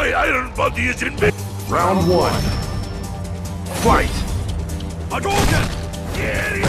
My iron body is in me. Round one. Fight! Hadouken! Hadouken!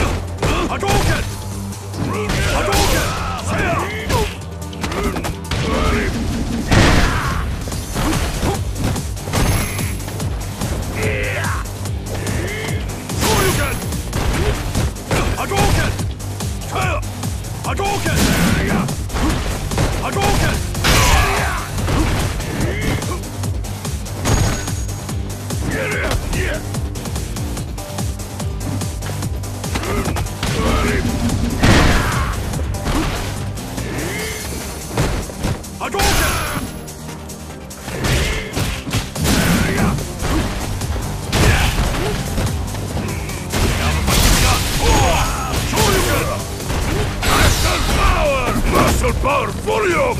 Power! Muscle power volume!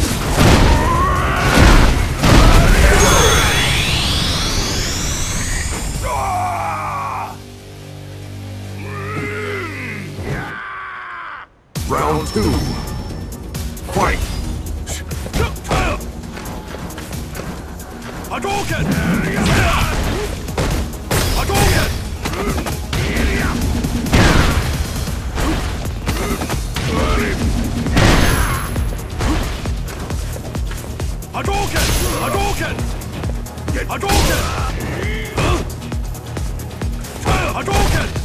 Round two. Fight! Hadouken! Hadouken! Hadouken! Hadouken! Hadouken!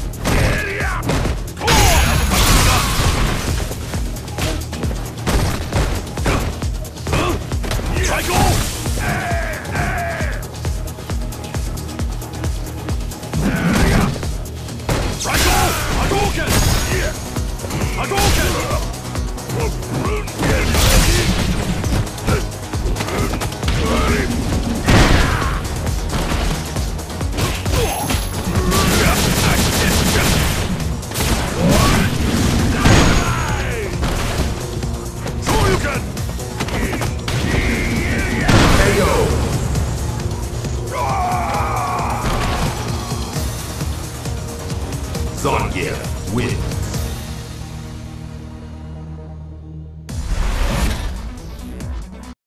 Zangief wins.